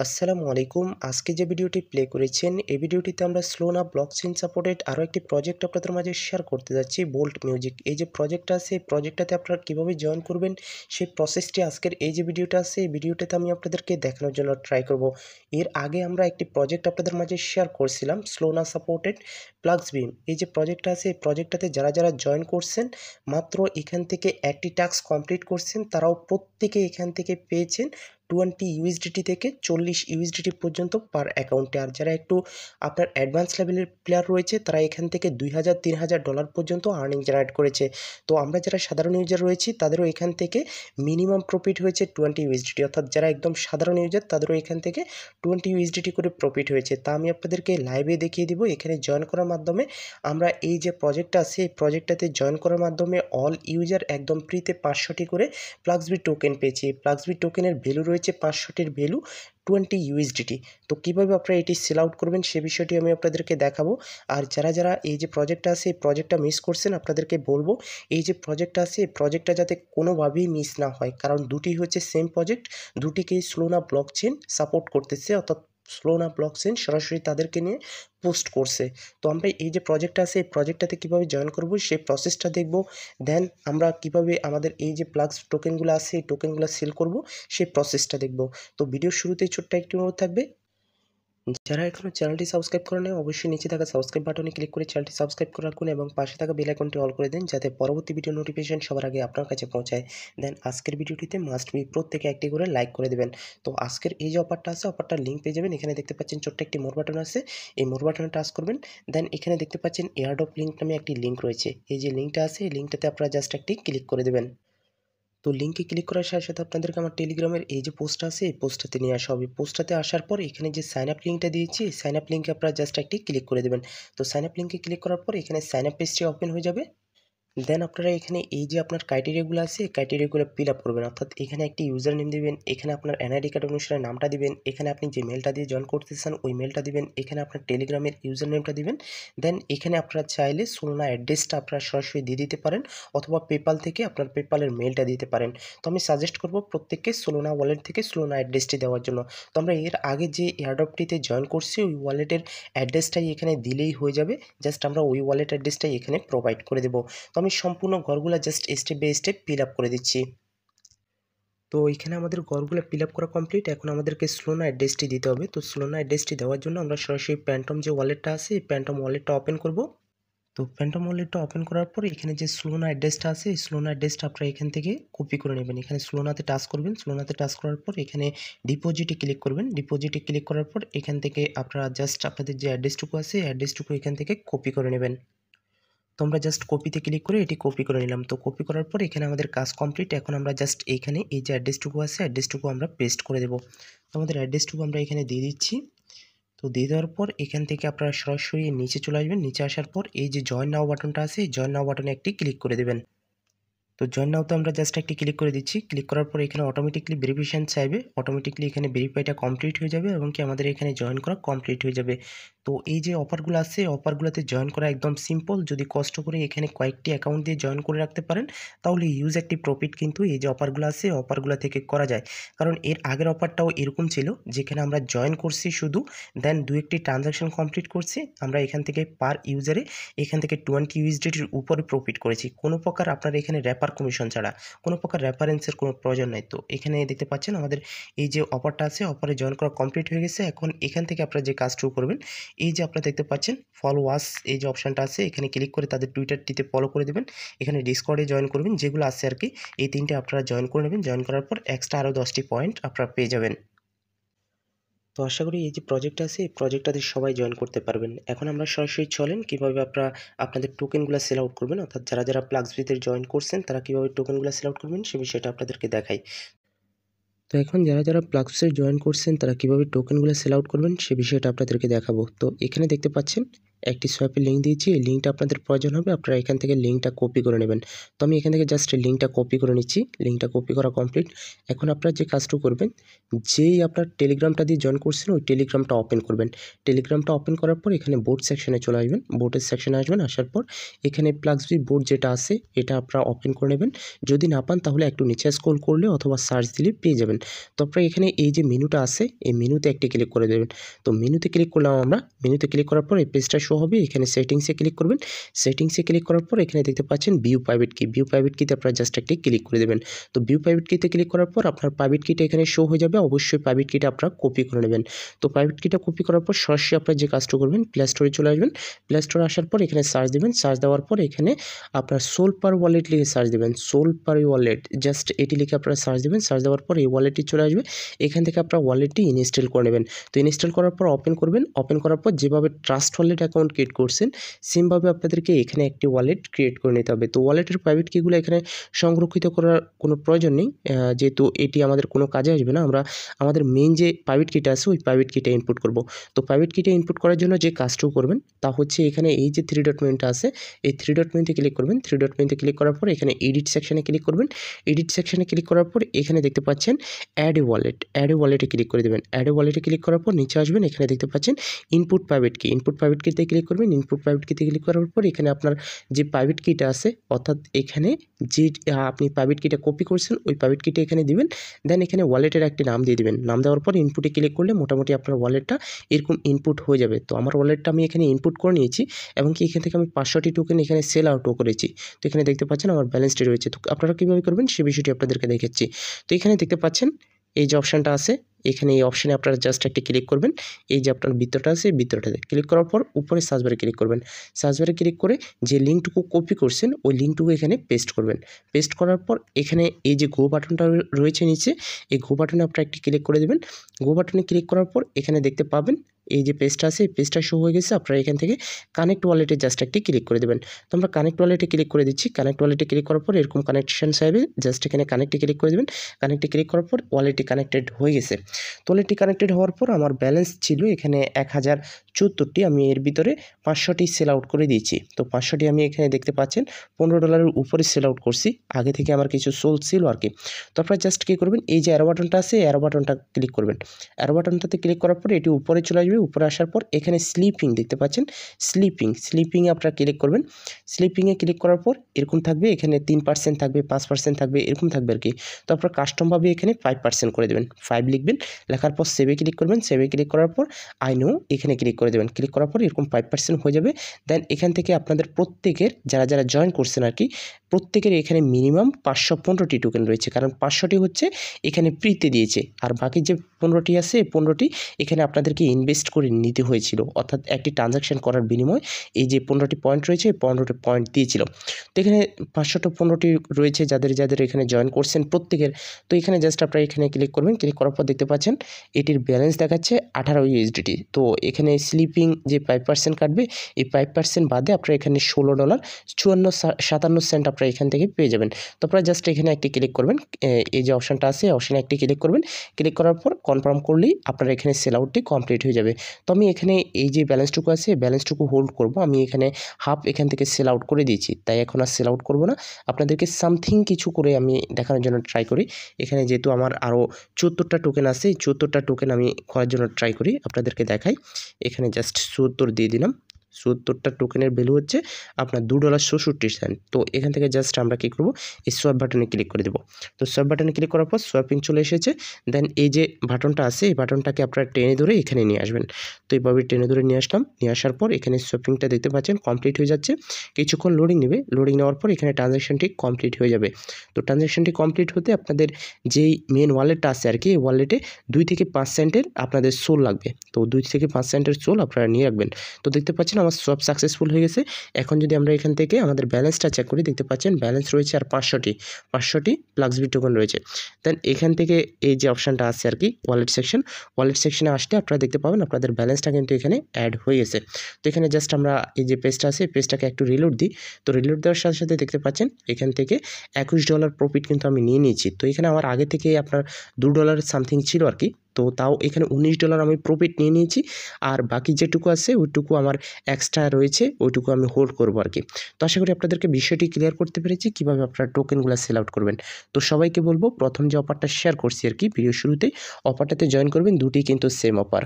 আসসালামু আলাইকুম। আজকে যে ভিডিওটি প্লে করেছেন, এই ভিডিওটিতে আমরা স্লোনা ব্লকচেন সাপোর্টেড আরও একটি প্রজেক্ট আপনাদের মাঝে শেয়ার করতে যাচ্ছি বোল্ট মিউজিক এই যে প্রজেক্টটা আছে, এই প্রজেক্টটাতে আপনারা কীভাবে জয়েন করবেন, সেই প্রসেসটি আজকের এই যে ভিডিওটা আছে, এই ভিডিওটাতে আমি আপনাদেরকে দেখানোর জন্য ট্রাই করব। এর আগে আমরা একটি প্রজেক্ট আপনাদের মাঝে শেয়ার করছিলাম স্লোনা সাপোর্টেড প্লাগস বিম এই যে প্রজেক্টটা আছে, এই প্রজেক্টটাতে যারা যারা জয়েন করছেন, মাত্র এখান থেকে একটি টাস্ক কমপ্লিট করছেন, তারাও প্রত্যেকে এখান থেকে পেয়েছেন টোয়েন্টি ইউএসডিটি থেকে চল্লিশ ইউএসডিটি পর্যন্ত পার অ্যাকাউন্টে আর যারা একটু আপনার অ্যাডভান্স লেভেলের প্লেয়ার রয়েছে, তারা এখান থেকে দুই হাজার, তিন হাজার ডলার পর্যন্ত আর্নিং জেনারেট করেছে। তো আমরা যারা সাধারণ ইউজার রয়েছি, তাদেরও এখান থেকে মিনিমাম প্রফিট হয়েছে টোয়েন্টি ইউএসডিটি অর্থাৎ যারা একদম সাধারণ ইউজার তাদেরও এখান থেকে টোয়েন্টি ইউএসডিটি করে প্রফিট হয়েছে। তা আমি আপনাদেরকে লাইভে দেখিয়ে দিব। এখানে জয়েন করার মাধ্যমে আমরা এই যে প্রজেক্টটা আছে, এই প্রজেক্টটাতে জয়েন করার মাধ্যমে অল ইউজার একদম ফ্রিতে পাঁচশোটি করে প্লাক্সবি টোকেন পেয়েছি। প্লাক্সবি টোকেনের ভ্যালু রয়েছে পাঁচশোটির ভ্যালু টোয়েন্টি ইউএসডিটি তো কীভাবে আপনারা এটি সেল আউট করবেন সে বিষয়টি আমি আপনাদেরকে দেখাবো। আর যারা যারা এই যে প্রজেক্টটা আছে, এই প্রজেক্টটা মিস করছেন, আপনাদেরকে বলব, এই যে প্রজেক্টটা আছে, এই প্রজেক্টটা যাতে কোনোভাবেই মিস না হয়। কারণ দুটি হচ্ছে সেম প্রজেক্ট দুটিকেই স্লোনা ব্লক চেন সাপোর্ট করতেছে, অর্থাৎ স্লোনা ব্লক চেন সরাসরি তাদেরকে নিয়ে পোস্ট করছে। তো আমরা এই যে প্রজেক্টটা আছে, এই প্রজেক্টটাতে কীভাবে জয়েন করব, সেই প্রসেসটা দেখব। দেন আমরা কীভাবে আমাদের এই যে প্লাগস টোকেনগুলো আছে, এই টোকেনগুলো সেল করব, সেই প্রসেসটা দেখব। তো ভিডিও শুরুতেই ছোট্ট একটি অনুরোধ থাকবে যারা এখনও চ্যানেলটি সাবস্ক্রাইব করে নেয় অবশ্যই নিচে থাকা সাবস্ক্রাইব বাটনে ক্লিক করে চ্যানেলটি সাবস্ক্রাইব করে রাখুন এবং পাশে থাকা বেল আইকনটি অল করে দিন যাতে পরবর্তী ভিডিও নোটিফিকেশন সবার আগে আপনার কাছে পৌঁছায়। দেন আজকের ভিডিওটিতে মাস্ট বি প্রত্যেকে একটি করে লাইক করে দেবেন। তো আজকের এই যে অফারটা আছে অফারটার লিঙ্ক পেয়ে যাবেন। এখানে দেখতে পাচ্ছেন ছোট্ট একটি মোর বাটন আছে। এই মোর বাটনে টাচ করবেন। দেন এখানে দেখতে পাচ্ছেন এয়ারডপ লিঙ্ক নামে একটি লিঙ্ক রয়েছে। এই যে লিঙ্কটা আছে, এই লিঙ্কটাতে আপনারা জাস্ট একটি ক্লিক করে দেবেন। তো লিঙ্কে ক্লিক করার সাথে সাথে আপনাদেরকে আমার টেলিগ্রামের এই যে পোস্ট আছে, এই পোস্টটাতে নিয়ে আসা হবে। পোস্টটাতে আসার পর এখানে যে সাইন আপ লিঙ্কটা দিয়েছি সাইন আপ লিঙ্কে আপনারা জাস্ট একটি ক্লিক করে দেবেন। তো সাইন আপ লিঙ্কে ক্লিক করার পর এখানে সাইন আপ পেজটি ওপেন হয়ে যাবে। দেন আপনারা এখানে এই যে আপনার ক্রাইটেরিয়াগুলো আছে ক্রাইটেরিয়াগুলো ফিল আপ করবেন। অর্থাৎ এখানে একটি ইউজার নেম দিবেন, এখানে আপনার এনআইডি কার্ড অনুসারে নামটা দিবেন, এখানে আপনি যে মেলটা দিয়ে জয়েন করতে চান, ওই মেলটা দিবেন, এখানে আপনার টেলিগ্রামের ইউজার নেমটা দিবেন। দেন এখানে আপনারা চাইলে সোলনা অ্যাড্রেসটা আপনারা সরাসরি দিয়ে দিতে পারেন, অথবা পেপাল থেকে আপনার পেপালের মেলটা দিতে পারেন। তো আমি সাজেস্ট করব প্রত্যেককে সোলোনা ওয়ালেট থেকে সোলোনা অ্যাড্রেসটি দেওয়ার জন্য। তো আমরা এর আগে যে এয়ারড্রপটিতে জয়েন করছি, ওই ওয়ালেটের অ্যাড্রেসটাই এখানে দিলেই হয়ে যাবে। জাস্ট আমরা ওই ওয়ালেট অ্যাড্রেসটাই এখানে প্রোভাইড করে দেবো। তো আমি সম্পূর্ণ ঘরগুলো just step by step fill up করে দিচ্ছি। তো এখানে আমাদের ঘরগুলো ফিল আপ করা কমপ্লিট এখন আমাদেরকে স্লোনা অ্যাড্রেসটি দিতে হবে। তো স্লোনা অ্যাড্রেসটি দেওয়ার জন্য আমরা সরাসরি প্যান্টম যে ওয়ালেটটা আছে, এই প্যান্টম ওয়ালেটটা ওপেন করব। তো প্যান্টম ওয়ালেটটা ওপেন করার পর এখানে যে স্লোনা অ্যাড্রেসটা আছে, এই স্লোনা অ্যাড্রেসটা আপনারা এখান থেকে কপি করে নেবেন। এখানে স্লোনাতে টাচ করবেন। স্লোনাতে টাচ করার পর এখানে ডিপোজিটে ক্লিক করবেন। ডিপোজিটে ক্লিক করার পর এখান থেকে আপনারা জাস্ট আপনাদের যে অ্যাড্রেসটুকু আছে অ্যাড্রেসটুকু এখান থেকে কপি করে নেবেন। তো আমরা জাস্ট কপিতে ক্লিক করে এটি কপি করে নিলাম। তো কপি করার পর এখানে আমাদের কাজ কমপ্লিট এখন আমরা জাস্ট এইখানে এই যে অ্যাড্রেসটুকু আছে অ্যাড্রেসটুকু আমরা পেস্ট করে দেবো। তো আমাদের অ্যাড্রেসটুকু আমরা এখানে দিয়ে দিচ্ছি। তো দিয়ে দেওয়ার পর এখান থেকে আপনারা সরাসরি নিচে চলে আসবেন। নিচে আসার পর এই যে জয়েন নাও বাটনটা আছে, এই জয়েন নাও বাটনে একটি ক্লিক করে দেবেন। তো জয়েন নাওতে আমরা জাস্ট একটি ক্লিক করে দিচ্ছি। ক্লিক করার পর এখানে অটোমেটিকলি ভেরিফিকেশান চাইবে। অটোমেটিকলি এখানে ভেরিফাইটা কমপ্লিট হয়ে যাবে এবং কি আমাদের এখানে জয়েন করা কমপ্লিট হয়ে যাবে। তো এই যে অফারগুলো আছে অফারগুলোতে জয়েন করা একদম সিম্পল যদি কষ্ট করে এখানে কয়েকটি অ্যাকাউন্ট দিয়ে জয়েন করে রাখতে পারেন, তাহলে ইউজ একটি প্রফিট কিন্তু এই যে অফারগুলো আছে অফারগুলো থেকে করা যায়। কারণ এর আগের অফারটাও এরকম ছিল, যেখানে আমরা জয়েন করছি শুধু দেন দু একটি ট্রানজাকশন কমপ্লিট করছি, আমরা এখান থেকে পার ইউজারে এখান থেকে টোয়েন্টি ইউএসডিটির উপরে প্রফিট করেছি। কোনো প্রকার আপনার এখানে র্যাপার কমিশন ছাড়া, কোনো প্রকার রেফারেন্সের কোনো প্রয়োজন নাই। তো এখানে দেখতে পাচ্ছেন আমাদের এই যে অফারটা আছে অফারে জয়েন করা কমপ্লিট হয়ে গেছে। এখন এখান থেকে আপনারা যে কাজটুকু করবেন এই যে আপনারা দেখতে পাচ্ছেন ফলো ওয়াস এই যে অপশানটা আছে, এখানে ক্লিক করে তাদের টুইটারটিতে ফলো করে দেবেন। এখানে ডিসকর্ডে জয়েন করবেন, যেগুলো আছে আর কি, এই তিনটে আপনারা জয়েন করে নেবেন। জয়েন করার পর এক্সট্রা আরও দশটি পয়েন্ট আপনারা পেয়ে যাবেন। তো আশা করি এই যে প্রজেক্ট আছে, এই প্রজেক্টটাতে সবাই জয়েন করতে পারবেন। এখন আমরা সরাসরি চলেন, কীভাবে আপনারা, আপনাদের টোকেনগুলো সেল আউট করবেন? অর্থাৎ যারা যারা প্লাক্সবিতে জয়েন করছেন, তারা কীভাবে টোকেনগুলো সেল আউট করবেন, সে বিষয়টা আপনাদেরকে দেখাই। তো এখন যারা যারা প্লাক্সে জয়েন করছেন, তারা কীভাবে টোকেনগুলো সেল আউট করবেন সে বিষয়টা আপনাদেরকে দেখাবো। তো এখানে দেখতে পাচ্ছেন একটি সোয়াপের লিঙ্ক দিয়েছি, এই লিঙ্কটা আপনাদের প্রয়োজন হবে, আপনারা এখান থেকে লিঙ্কটা কপি করে নেবেন। তো আমি এখান থেকে জাস্ট লিঙ্কটা কপি করে নিচ্ছি লিঙ্কটা কপি করা কমপ্লিট এখন আপনারা যে কাজটা করবেন, যেই আপনার টেলিগ্রামটা দিয়ে জয়েন করছেন, ওই টেলিগ্রামটা ওপেন করবেন। টেলিগ্রামটা ওপেন করার পর এখানে বোর্ড সেকশনে চলে আসবেন বোর্ডের সেকশনে আসবেন, আসার পর এখানে প্লাক্সবি বোর্ড যেটা আছে, এটা আপনারা ওপেন করে নেবেন। যদি না পান তাহলে একটু নিচে স্ক্রল করলে অথবা সার্চ দিলে পেয়ে যাবেন। তো আপনারা এখানে এই যে মেনুটা আছে, এই মেনুতে একটি ক্লিক করে দেবেন। তো মেনুতে ক্লিক করলাম আমরা মেনুতে ক্লিক করার পর এই পেজটা শো হবে, এখানে সেটিংসে ক্লিক করবেন। সেটিংসে ক্লিক করার পর এখানে দেখতে পাচ্ছেন view private key view private কিতে আপনারা জাস্ট একটি ক্লিক করে দেবেন। তো ভিউ প্রাইভেট কিতে ক্লিক করার পর আপনার প্রাইভেট কিটা এখানে শো হয়ে যাবে। অবশ্যই প্রাইভেট কিটা আপনারা কপি করে নেবেন। তো প্রাইভেট কিটা কপি করার পর সরাসরি আপনারা যে কাজটা করবেন প্লে স্টোরে চলে আসবেন। প্লে স্টোরে আসার পর এখানে সার্চ দেবেন। সার্চ দেওয়ার পর এখানে আপনার সোল পার ওয়ালেট লিখে সার্চ দেবেন। সোল পার ওয়ালেট জাস্ট এটি লিখে আপনারা সার্চ দেবেন। সার্চ দেওয়ার পর এই ওয়ালেটটি চলে আসবে। এখান থেকে আপনারা ওয়ালেটটি ইনস্টল করে নেবেন। তো ইনস্টল করার পর ওপেন করবেন। ওপেন করার পর যেভাবে ট্রাস্ট ওয়ালেট অ্যাকাউন্ট ক্রিয়েট করছেন সেমভাবে আপনাদেরকে এখানে একটি ওয়ালেট ক্রিয়েট করে নিতে হবে। তো ওয়ালেটের প্রাইভেট কিগুলো এখানে সংরক্ষিত করার কোনো প্রয়োজন নেই। যেহেতু এটি আমাদের কোনো কাজে আসবে না, আমরা আমাদের মেন যে প্রাইভেট কিটা আছে, ওই প্রাইভেট কিটা ইনপুট করব। তো প্রাইভেট কিটা ইনপুট করার জন্য যে কাজটুকু করবেন, তা হচ্ছে এখানে এই যে থ্রি ডট মেনুটা আছে, এই থ্রি ডট মেনুতে ক্লিক করবেন। থ্রি ডট মেনুতে ক্লিক করার পর এখানে এডিট সেকশনে ক্লিক করবেন। এডিট সেকশানে ক্লিক করার পর এখানে দেখতে পাচ্ছেন অ্যাড ওয়ালেট অ্যাড ওয়ালেটে ক্লিক করে দেবেন। অ্যাড ওয়ালেটে ক্লিক করার পর নিচে আসবেন, এখানে দেখতে পাচ্ছেন input private key input private কিতে ক্লিক করবেন ইনপুট প্রাইভেট কিতে ক্লিক করার পর এখানে আপনার যে প্রাইভেট কিটা আছে, অর্থাৎ এখানে যে আপনি প্রাইভেট কিটা কপি করছেন, ওই প্রাইভেট কিটা এখানে দিবেন দেন এখানে ওয়ালেটের একটি নাম দিয়ে দিবেন। নাম দেওয়ার পর ইনপুটে ক্লিক করলে মোটামুটি আপনার ওয়ালেটটা এরকম ইনপুট হয়ে যাবে। তো আমার ওয়ালেটটা আমি এখানে ইনপুট করে নিয়েছি, এবং কি এখান থেকে আমি পাঁচশোটি টোকেন এখানে সেল আউটও করেছি। তো এখানে দেখতে পাচ্ছেন আমার ব্যালেন্সটি রয়েছে। তো আপনারা কীভাবে করবেন, সে বিষয়টি আপনাদেরকে দেখাচ্ছি তো এখানে দেখতে পাচ্ছেন এই যে অপশানটা আছে, এখানে এই অপশানে আপনারা জাস্ট একটি ক্লিক করবেন। এই যে আপনার বৃত্তটা আছে বৃত্তটাতে ক্লিক করার পর উপরে সার্চবারে ক্লিক করবেন। সার্চবারে ক্লিক করে যে লিঙ্কটুকু কপি করছেন, ওই লিঙ্কটুকু এখানে পেস্ট করবেন। পেস্ট করার পর এখানে এই যে গো বাটনটা রয়েছে নিচে, এই গো বাটনে আপনারা একটি ক্লিক করে দেবেন। গো বাটনে ক্লিক করার পর এখানে দেখতে পাবেন এই যে পেজটা আছে, এই পেজটা শো হয়ে গেছে, আপনারা এখান থেকে কানেক্ট ওয়ালেটে জাস্ট একটি ক্লিক করে দেবেন। তো আমরা কানেক্ট ওয়ালেটে ক্লিক করে দিচ্ছি। কানেক্ট ওয়ালেটে ক্লিক করার পর এরকম কানেকশন সাহেবে জাস্ট এখানে কানেক্টে ক্লিক করে দেবেন। কানেক্টে ক্লিক করার পর ওয়ালেটটি কানেক্টেড হয়ে গেছে। তো ওয়ালেটটি কানেক্টেড হওয়ার পর আমার ব্যালেন্স ছিল এখানে এক হাজার চুয়াত্তরটি আমি এর ভিতরে পাঁচশোটি সেল আউট করে দিয়েছি। তো পাঁচশোটি আমি এখানে দেখতে পাচ্ছেন, পনেরো ডলারের উপরে সেল আউট করছি। আগে থেকে আমার কিছু সোল ছিল আর কি। তো আপনারা জাস্ট কী করবেন, এই যে অ্যারো বাটনটা আছে অ্যারো বাটনটা ক্লিক করবেন। অ্যারো বাটনটাতে ক্লিক করার পর এটি উপরে চলে আসবে, উপরে আসার পর এখানে স্লিপিং দেখতে পাচ্ছেন স্লিপিং স্লিপিংয়ে আপনারা ক্লিক করবেন। স্লিপিংয়ে ক্লিক করার পর এরকম থাকবে, এখানে তিন পার্সেন্ট থাকবে, পাঁচ পার্সেন্ট থাকবে, এরকম থাকবে আর কি। তো আপনারা কাস্টমভাবে এখানে ফাইভ পার্সেন্ট করে দেবেন। ফাইভ লিখবেন, লেখার পর সেভে ক্লিক করবেন সেভে ক্লিক করার পর আই নো এখানে ক্লিক করে দেবেন। ক্লিক করার পর এরকম ফাইভ পার্সেন্ট হয়ে যাবে। দেন এখান থেকে আপনাদের প্রত্যেকের যারা যারা জয়েন করছেন আর কি প্রত্যেকের এখানে মিনিমাম পাঁচশো পনেরোটি টোকেন রয়েছে। কারণ পাঁচশোটি হচ্ছে এখানে ফ্রিতে দিয়েছে। আর বাকি যে পনেরোটি আছে, পনেরোটি এখানে আপনাদেরকে ইনভেস্ট করে নিতে হয়েছিল। অর্থাৎ একটি ট্রানজাকশান করার বিনিময় এই যে পনেরোটি পয়েন্ট রয়েছে, এই পনেরোটি পয়েন্ট দিয়েছিল। তো এখানে পাঁচশোটা পনেরোটি রয়েছে যাদের যাদের এখানে জয়েন করছেন প্রত্যেকের। তো এখানে জাস্ট আপনারা এখানে ক্লিক করবেন। ক্লিক করার পর দেখতে পাচ্ছেন, এটির ব্যালেন্স দেখাচ্ছে আঠারো ইউএসডিটি তো এখানে স্লিপিং যে ফাইভ পার্সেন্ট কাটবে, এই ফাইভ পার্সেন্ট বাদে আপনারা এখানে ষোলো ডলার চুয়ান্ন, সাতান্ন সেন্ট আপনারা এখান থেকে পেয়ে যাবেন। তো আপনারা জাস্ট এখানে একটি ক্লিক করবেন। এই যে অপশানটা আছে অপশানে একটি ক্লিক করবেন। ক্লিক করার পর কনফার্ম করলেই আপনার এখানে সেল আউটটি কমপ্লিট হয়ে যাবে। তো আমি এখানে এই যে ব্যালেন্সটুকু আছে ব্যালেন্সটুকু হোল্ড করব। আমি এখানে হাফ এখান থেকে সেল আউট করে দিয়েছি। তাই এখন আর সেল আউট করব না। আপনাদেরকে সামথিং কিছু করে আমি দেখানোর জন্য ট্রাই করি। এখানে যেহেতু আমার আরও চুয়াত্তরটা টোকেন আছে, এই চুয়াত্তরটা টোকেন আমি করার জন্য ট্রাই করি। আপনাদেরকে দেখাই। এখানে জাস্ট চুয়াত্তর দিয়ে দিলাম। চুয়াত্তরটা টোকেনের ভ্যালু হচ্ছে আপনার দু ডলার ষষট্টি সেন্ট। তো এখান থেকে জাস্ট আমরা কী করব? এই সোয়াপ বাটনে ক্লিক করে দেবো। তো সোয়াপ বাটনে ক্লিক করার পর সোয়াপিং চলে এসেছে। দেন এই যে বাটনটা আছে, এই বাটনটাকে আপনারা টেনে ধরে এখানে নিয়ে আসবেন। তো এইভাবে টেনে ধরে নিয়ে আসলাম। নিয়ে আসার পর এখানে সোয়াপিংটা দেখতে পাচ্ছেন, কমপ্লিট হয়ে যাচ্ছে। কিছুক্ষণ লোডিং নেবে। লোডিং নেওয়ার পর এখানে ট্রানজ্যাকশনটি কমপ্লিট হয়ে যাবে। তো ট্রানজ্যাকশনটি কমপ্লিট হতে আপনাদের যেই মেন ওয়ালেটটা আছে আর কি, এই ওয়ালেটে দুই থেকে পাঁচ সেন্টের আপনাদের সোল লাগবে। তো দুই থেকে পাঁচ সেন্টের সোল আপনারা নিয়ে রাখবেন। তো দেখতে পাচ্ছেন আমার সব সাকসেসফুল হয়ে গেছে। এখন যদি আমরা এখান থেকে আমাদের ব্যালেন্সটা চেক করি, দেখতে পাচ্ছেন ব্যালেন্স রয়েছে আর পাঁচশোটি। পাঁচশোটি প্লাক্সবি টোকন রয়েছে। দেন এখান থেকে এই যে অপশানটা আছে আর কি ওয়ালেট সেকশন ওয়ালেট সেকশনে আসলে আপনারা দেখতে পাবেন আপনাদের ব্যালেন্সটা কিন্তু এখানে অ্যাড হয়ে গেছে। তো এখানে জাস্ট আমরা এই যে পেজটা আছে পেজটাকে একটু রিলোড দিই। তো রিলোড দেওয়ার সাথে সাথে দেখতে পাচ্ছেন এখান থেকে একুশ ডলার প্রফিট কিন্তু আমি নিয়ে নিয়েছি। তো এখানে আমার আগে থেকে আপনার দু ডলার সামথিং ছিল আর কি তো তাও এখানে উনিশ ডলার আমি প্রফিট নিয়ে নিয়েছি। আর বাকি যেটুকু আছে, ওইটুকু আমার এক্সট্রা রয়েছে, ওইটুকু আমি হোল্ড করব আর কি তো আশা করি আপনাদেরকে বিষয়টি ক্লিয়ার করতে পেরেছি, কীভাবে আপনারা টোকেনগুলো সেল আউট করবেন। তো সবাইকে বলব, প্রথম যে অফারটা শেয়ার করছি আর কি ভিডিও শুরুতে অফারটাতে জয়েন করবেন, দুটি কিন্তু সেম অফার